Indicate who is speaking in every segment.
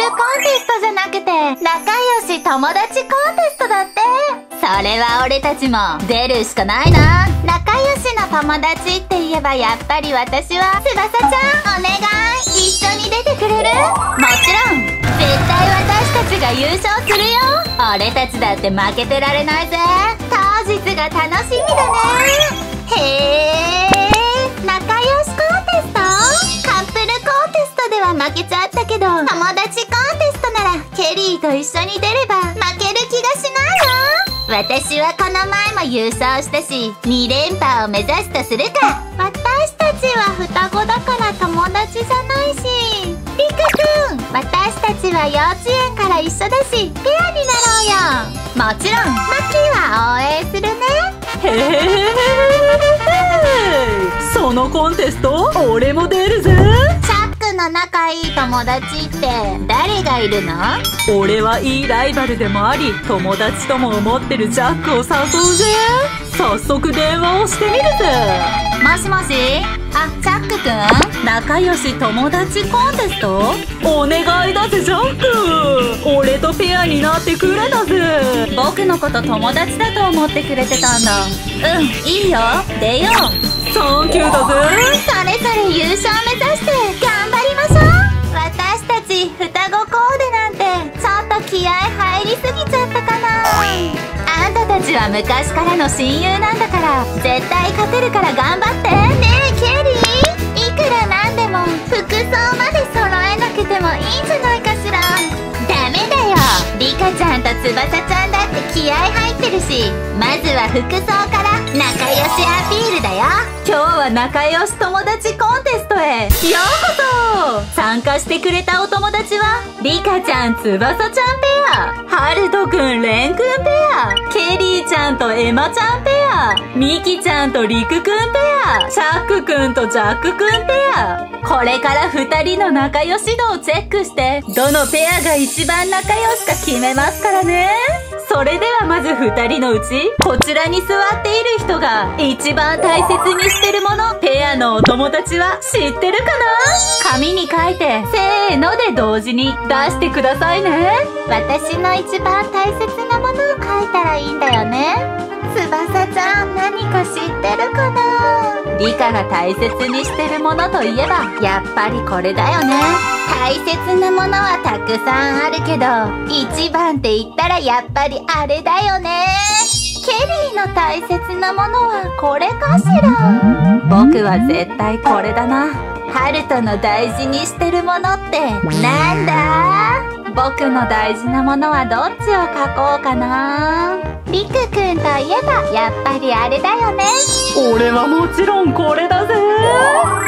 Speaker 1: ルコンテストじゃなくて、仲良し友達コンテストだって。それは俺たちも出るしかないな。仲良しの友達って言えばやっぱり私は翼ちゃんお願い。一緒に出てくれる？もちろん。絶対私たちが優勝するよ。俺たちだって負けてられないぜ。当日が楽しみだね。私はこの前も優勝したし2連覇を目指すとするか。私たちは双子だから友達じゃないし。りくくん。私たちは幼稚園から一緒だしペアになろうよ。もちろんマッキーは応援するね。
Speaker 2: へえそのコンテスト俺も出るぜ。
Speaker 1: チャックの仲いい友達って誰がいるの？
Speaker 2: 俺はいいライバルでもあり友達とも思ってるジャックを誘うぜ。早速電話をしてみるぜ。
Speaker 1: もしもし？あチャックくん？
Speaker 2: 仲良し友達コンテスト？お願いだぜジャック。俺とペアになってくれだぜ。
Speaker 1: 僕のこと友達だと思ってくれてたんだ。うんいいよ。出よう。
Speaker 2: サンキューだぜ。
Speaker 1: それぞれ優勝目指して私双子コーデなんてちょっと気合入りすぎちゃったかな。あんたたちは昔からの親友なんだから絶対勝てるから頑張ってねえケリー。いくらなんでも服装まで揃えなくてもいいんじゃないかしら。ダメだよ。リカちゃんと翼ちゃんだって気合入ってるし。まずは服装から仲良しアピールだよ。
Speaker 2: 今日は仲良し友達コンテストへ。ようこそ。参加してくれたお友達はリカちゃん翼ちゃんペア。ハルトくんレンくんペア。ケリーちゃんとエマちゃんペア。ミキちゃんとリクくんペア。チャックくんとジャックくんペア。これから2人の仲良し度をチェックしてどのペアが一番仲良しか決めますからね。それではまず2人のうちこちらに座っている人が一番大切にしてるものペアのお友達は知ってるかな？紙に書いてせーので同時に出してくださいね。
Speaker 1: 私の一番大切なものを
Speaker 2: 理科が大切にしてるものといえばやっぱりこれだよね。
Speaker 1: 大切なものはたくさんあるけど一番って言ったらやっぱりあれだよね。ケリーの大切なものはこれかしら？
Speaker 2: 僕は絶対これだな。
Speaker 1: ハルトの大事にしてるものってなんだ？僕の大事なものはどっちを書こうかな？リクくんといえばやっぱりあれだよね。
Speaker 2: 俺はもちろんこれだぜ。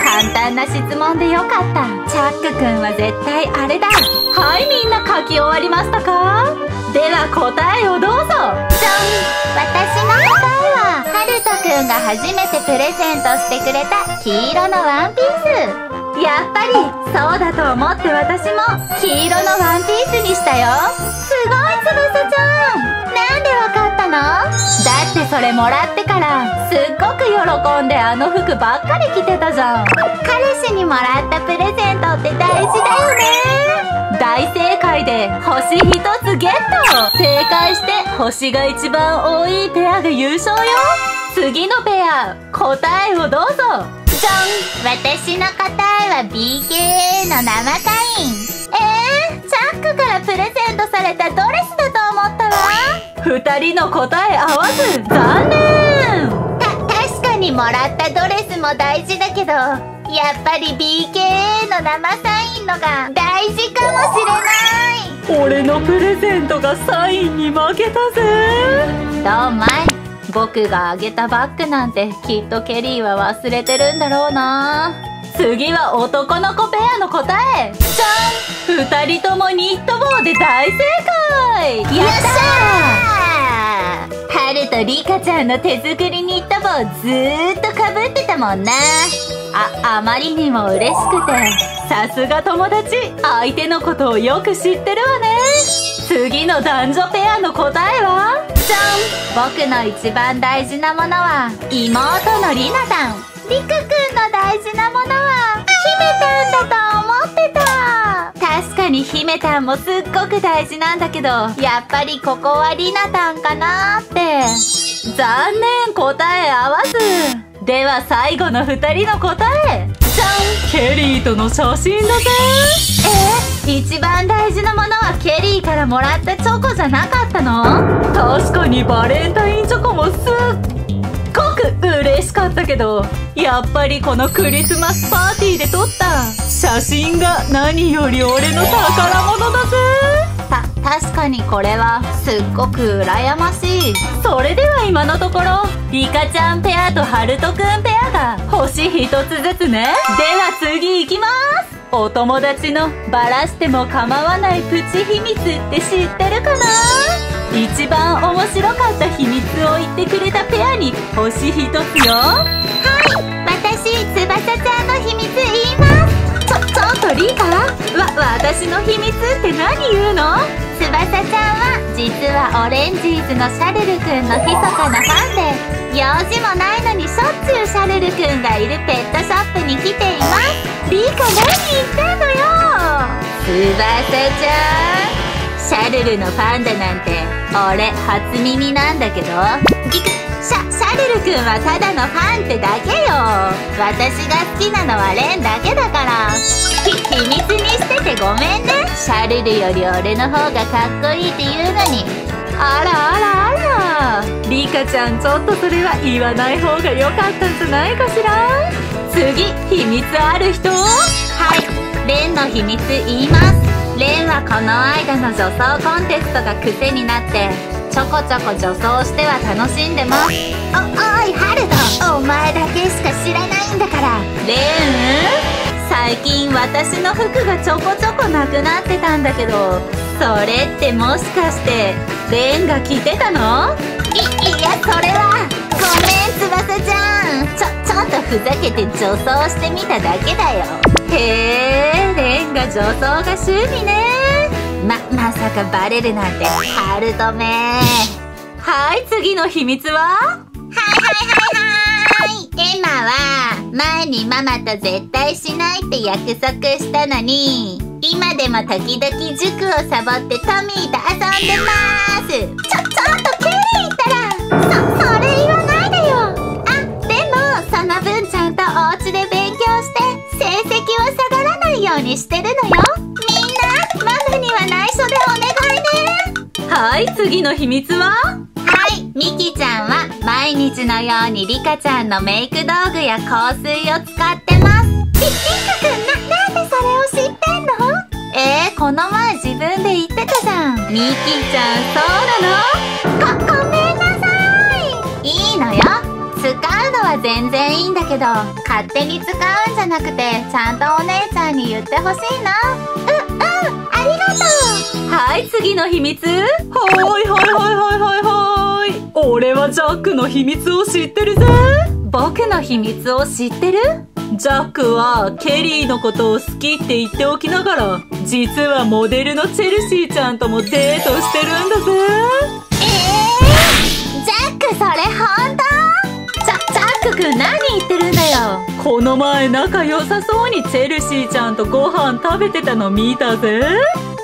Speaker 1: 簡単な質問でよかった。チャックくんは絶対あれだ。
Speaker 2: はいみんな書き終わりましたか？では答えをどうぞ。
Speaker 1: じゃん。私の答えはハルトくんが初めてプレゼントしてくれた黄色のワンピース。やっぱりそうだと思って私も黄色のワンピースにしたよ。すごい翼ちゃん。なんでわかったの？だってそれもらってからすっごく喜んであの服ばっかり着てたじゃん。彼氏にもらったプレゼントって大事だよね。
Speaker 2: 大正解で星一つゲット。正解して星が一番多いペアが優勝よ。次のペア答えをどうぞ。
Speaker 1: じゃん私の答えは BKA の生会員えー、チャックからプレゼントされたドレスだと思ったわ。
Speaker 2: 2人の答え合わず残念。
Speaker 1: た確かにもらったドレスも大事だけどやっぱり BKA の生サインのが大事かもし
Speaker 2: れない。俺のプレゼントがサインに負けたぜ。
Speaker 1: どうまい僕があげたバッグなんてきっとケリーは忘れてるんだろうな。
Speaker 2: 次は男の子ペアの答え。じゃん2人ともニット帽で大正解。
Speaker 1: やったー。ハルとリカちゃんの手作りニット帽ずーっとかぶってたもんな。ああまりにも嬉しくて。
Speaker 2: さすが友達。相手のことをよく知ってるわね。次の男女ペアの答えは？
Speaker 1: じゃん僕の一番大事なものは妹のリナさんリクくんの大事なものは姫たんだと思ってた確かにに姫たんもすっごく大事なんだけど、やっぱりここはリナたんかなって。
Speaker 2: 残念、答え合わず。では最後の二人の答え。じゃんケリーとの写真だぜ
Speaker 1: え、一番大事なものはケリーからもらったチョコじゃなかったの？
Speaker 2: 確かにバレンタインチョコもすっごく嬉しかったけどやっぱりこのクリスマスパーティーで撮った写真が何より俺の宝物だぜ。
Speaker 1: 確かにこれはすっごく羨ましい。
Speaker 2: それでは今のところリカちゃんペアとハルトくんペアが星一つずつね。では次行きます。お友達のバラしても構わないプチ秘密って知ってるかな？一番面白かった秘密を言ってくれたペアに星一つよ。
Speaker 1: はい私翼ちゃんの秘密言います
Speaker 2: ちょちょっとリカわ私の秘密って何言うの？
Speaker 1: 翼ちゃんは実はオレンジーズのシャルルくんの密かなファンで用事もないのにしょっちゅうシャルルくんがいるペットショップに来ています。リカ何言ってんのよ？翼ちゃん。シャルルのファンだなんて俺初耳なんだけど。ギク。シャシャルルくんはただのファンってだけよ。私が好きなのはレンだけだから。秘密にしててごめんね。シャルルより俺の方がかっこいいって言うのに。
Speaker 2: あらあらあら。リカちゃんちょっとそれは言わない方が良かったんじゃないかしら？次秘密ある人？
Speaker 1: はい。レンの秘密言います。レンはこの間の女装コンテストが癖になってちょこちょこ女装しては楽しんでます。おおいハルトお前だけしか知らないんだから。
Speaker 2: レン最近私の服がちょこちょこなくなってたんだけどそれってもしかしてレンが着てたの？
Speaker 1: いいやそれはごめん翼ちゃん。ちょちょっとふざけて女装してみただけだよ。
Speaker 2: へえレンが女装が趣味ね。
Speaker 1: ままさかバレるなんてハルトめ。
Speaker 2: はい次の秘密は？はいはい
Speaker 1: はいはいエマは前にママと絶対しないって約束したのに、今でも時々塾をサボってトミーと遊んでます。ちょ、ちょっとケリーったらそ、それ言わないでよ。あ、でも、その分ちゃんとお家で勉強して成績を下がらないようにしてるのよ。みんな、ママには内緒でお願い
Speaker 2: ね。はい、次の秘密は？
Speaker 1: ミキちゃんは毎日のようにリカちゃんのメイク道具や香水を使ってます。リリカくんな、なんでそれを知ってんの？えー、この前自分で言ってたじゃん。ミキちゃんそうなの？ご、ごめんなさい。いいのよ。使うのは全然いいんだけど勝手に使うんじゃなくてちゃんとお姉ちゃんに言ってほしいな。う、うん、ありがとう。
Speaker 2: はい次の秘密。はいはいはいはいはいはい俺はジャックの秘密を知ってるぜ。
Speaker 1: 僕の秘密を知ってる？
Speaker 2: ジャックはケリーのことを好きって言っておきながら実はモデルのチェルシーちゃんともデートしてるんだぜ。
Speaker 1: えー、ジャックそれ本当？
Speaker 2: ジャジャックくん何言ってるんだよ？この前仲良さそうにチェルシーちゃんとご飯食べてたの見たぜ。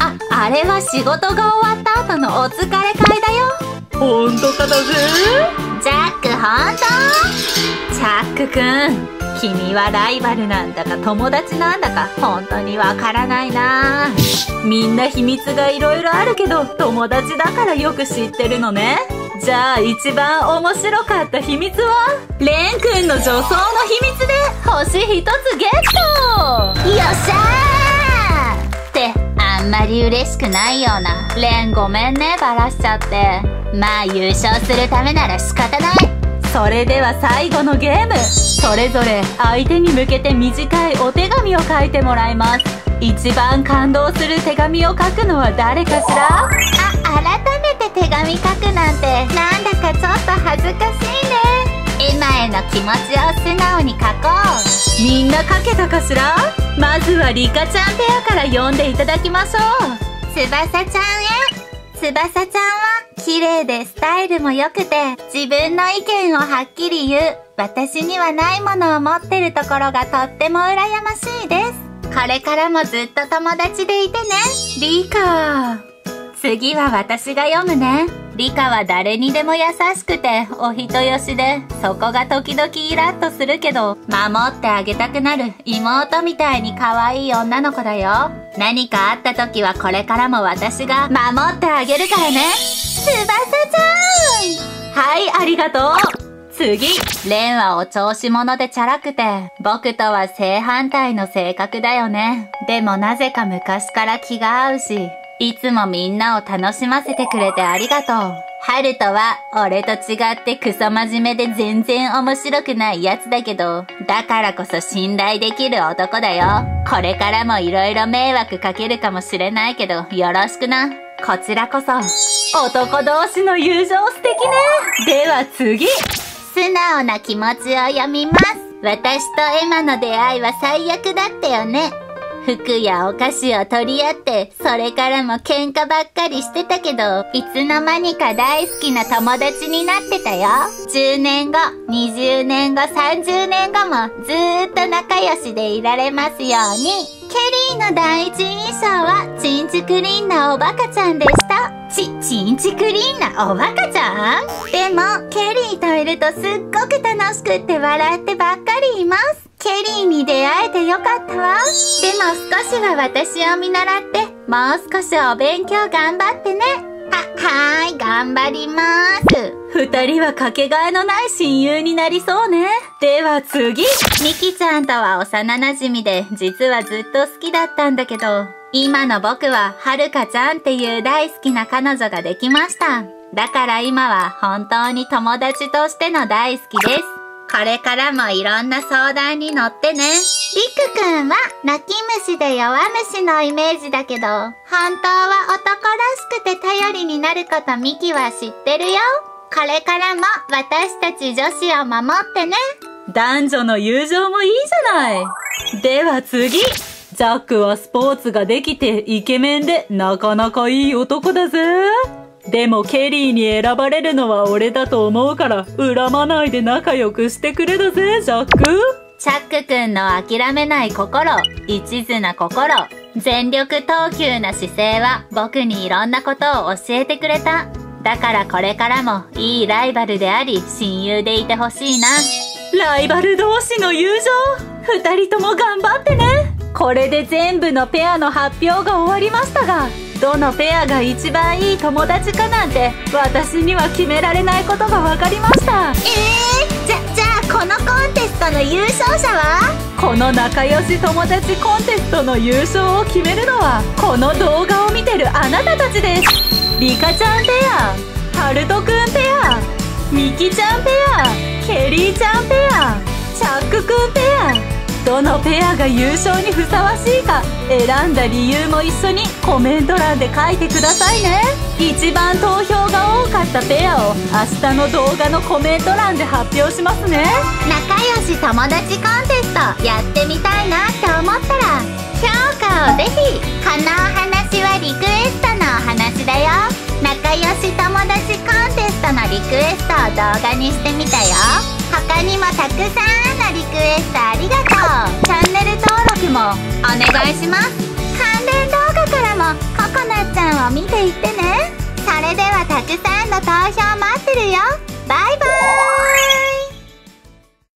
Speaker 1: あ、あれは仕事が終わった後のお疲れ会だよ
Speaker 2: ほんとかだぜ？
Speaker 1: ジャックほんと
Speaker 2: チャックくん君はライバルなんだか友達なんだか本当にわからないな。みんな秘密がいろいろあるけど友達だからよく知ってるのね。じゃあ一番面白かった秘密は？レンくんの女装の秘密で星一つゲッ
Speaker 1: ト！よっしゃー！ってあんまり嬉しくないような。レンごめんねバラしちゃってまあ優勝するためなら仕方ない。
Speaker 2: それでは最後のゲーム。それぞれ相手に向けて短いお手紙を書いてもらいます。一番感動する手紙を書くのは誰かしら？
Speaker 1: あ改めて手紙書くなんてなんだかちょっと恥ずかしいね。今への気持ちを素直に書こ
Speaker 2: う。みんな書けたかしら？まずはリカちゃんペアから読んでいただきましょう。
Speaker 1: 翼ちゃんへ。翼ちゃんは綺麗でスタイルも良くて、自分の意見をはっきり言う、私にはないものを持ってるところがとっても羨ましいです。これからもずっと友達でいてね。
Speaker 2: リカ。次は私が読むね。リカは誰にでも優しくてお人よしで、そこが時々イラッとするけど、守ってあげたくなる妹みたいに可愛い女の子だよ。何かあった時はこれからも私が守ってあげるからね。
Speaker 1: 翼ちゃ
Speaker 2: んはい、ありがとう次レンはお調子者でチャラくて、僕とは正反対の性格だよね。でもなぜか昔から気が合うし、いつもみんなを楽しませてくれてありがとう。ハルトは、俺と違ってクソ真面目で全然面白くないやつだけど、だからこそ信頼できる男だよ。これからも色々迷惑かけるかもしれないけど、よろしくな。こちらこそ。男同士の友情素敵ね。では次。
Speaker 1: 素直な気持ちを読みます。私とエマの出会いは最悪だったよね。服やお菓子を取り合って、それからも喧嘩ばっかりしてたけど、いつの間にか大好きな友達になってたよ。10年後、20年後、30年後もずーっと仲良しでいられますように。ケリーの第一印象は、チンチクリーンなおバカちゃんでした。ち、チンチクリーンなおバカちゃん？でも、ケリーといるとすっごく楽しくって笑ってばっかりいます。ケリーに出会えてよかったわ。でも少しは私を見習って、もう少しお勉強頑張ってね。は、はーい、頑張りまー
Speaker 2: す。二人はかけがえのない親友になりそうね。では次。ミキちゃんとは幼馴染で、実はずっと好きだったんだけど、今の僕ははるかちゃんっていう大好きな彼女ができました。だから今は本当に友達としての大好きです。これからもいろんな相談に乗ってね。り
Speaker 1: くくんは泣き虫で弱虫のイメージだけど、本当は男らしくて頼りになることミキは知ってるよ。これからも私たち女子を守ってね。
Speaker 2: 男女の友情もいいじゃない。では次。ザックはスポーツができてイケメンでなかなかいい男だぜ。でもケリーに選ばれるのは俺だと思うから恨まないで仲良くしてくれだぜジャック。
Speaker 1: チャックくんの諦めない心一途な心全力投球な姿勢は僕にいろんなことを教えてくれた。だからこれからもいいライバルであり親友でいてほしいな。
Speaker 2: ライバル同士の友情二人とも頑張ってね。これで全部のペアの発表が終わりましたがどのペアが一番いい友達かなんて私には決められないことが分かりました。え
Speaker 1: ー、じゃじゃあこのコンテストの優勝者は？
Speaker 2: この仲良し友達コンテストの優勝を決めるのはこの動画を見てるあなたたちです。リカちゃんペアハルトくんペアミキちゃんペアケリーちゃんペアチャックくんペアどのペアが優勝にふさわしいか選んだ理由も一緒にコメント欄で書いてくださいね。一番投票が多かったペアを明日の動画のコメント欄で発表しますね。
Speaker 1: 仲良し友達コンテストやってみたいなって思ったら評価をぜひこのお話はリクエストのお話だよ。仲良し友達コンテストリクエストを動画にしてみたよ。他にもたくさんのリクエストありがとう。チャンネル登録もお願いします。関連動画からもココナッちゃんを見ていってね。それではたくさんの投票待ってるよ。バイバーイ。